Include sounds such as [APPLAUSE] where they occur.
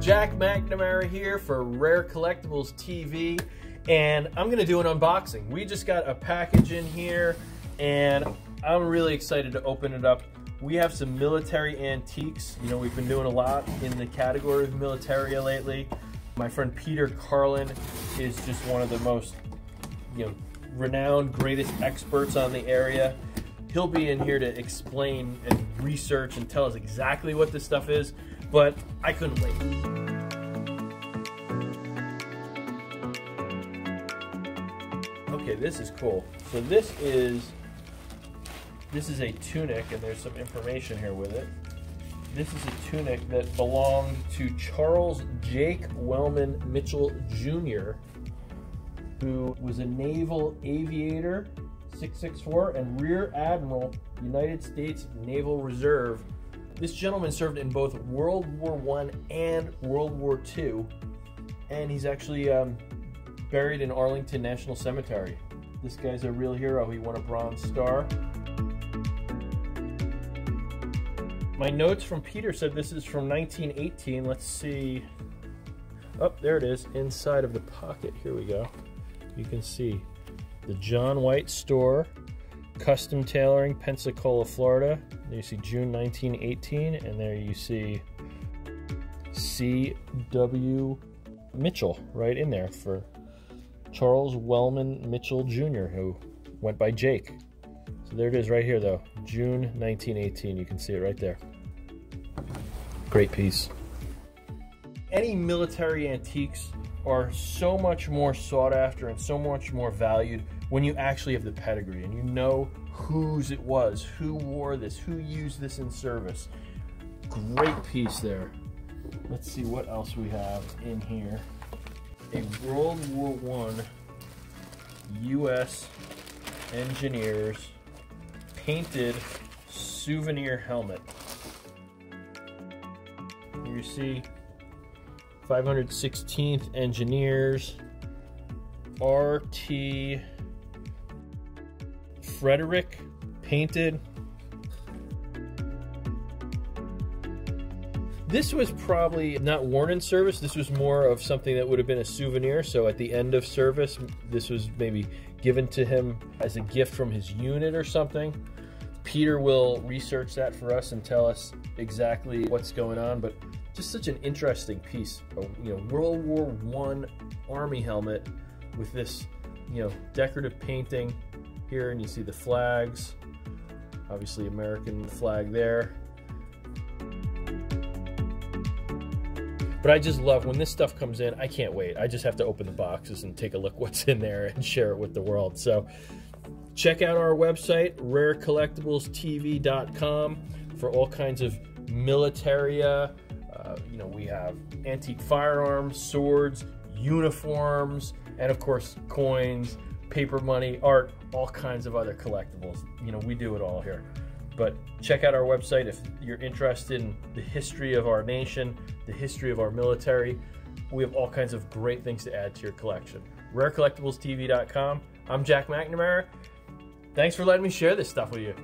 Jack McNamara here for Rare Collectibles TV, and I'm going to do an unboxing. We just got a package in here, and I'm really excited to open it up. We have some military antiques. You know, we've been doing a lot in the category of militaria lately. My friend Peter Karlan is just one of the most, you know, renowned, greatest experts on the area. He'll be in here to explain and research and tell us exactly what this stuff is, but I couldn't wait. Okay, this is cool. So this is this is a tunic, and there's some information here with it. This is a tunic that belonged to Charles Jake Wellman Mitchell Jr., who was a naval aviator 664 and Rear Admiral, United States Naval Reserve. This gentleman served in both World War One and World War II, and he's actually um, buried in Arlington National Cemetery. This guy's a real hero. He won a Bronze Star. My notes from Peter said this is from 1918. Let's see. Oh, there it is, inside of the pocket. Here we go. You can see the John White Store, Custom Tailoring, Pensacola, Florida. There you see June 1918, and there you see C.W. Mitchell right in there for Charles Wellman Mitchell Jr., who went by Jake. So there it is right here, though. June 1918. You can see it right there. Great piece. Any military antiques are so much more sought after and so much more valued when you actually have the pedigree and you know whose it was, who wore this, who used this in service. Great piece there. Let's see what else we have in here. A World War One U.S. Engineers painted souvenir helmet. You see 516th Engineers, RT Frederick painted. This was probably not worn in service. This was more of something that would have been a souvenir. So at the end of service, this was maybe given to him as a gift from his unit or something. Peter will research that for us and tell us exactly what's going on. But just such an interesting piece. You know, World War One army helmet with this, you know, decorative painting here, and you see the flags. Obviously, American flag there. But I just love when this stuff comes in. I can't wait. I just have to open the boxes and take a look what's in there and [LAUGHS] share it with the world. So check out our website, rarecollectiblestv.com, for all kinds of militaria, uh, you know, we have antique firearms, swords, uniforms, and of course, coins, paper money, art, all kinds of other collectibles. You know, we do it all here. But check out our website if you're interested in the history of our nation, the history of our military. We have all kinds of great things to add to your collection. RareCollectiblesTV.com. I'm Jack McNamara. Thanks for letting me share this stuff with you.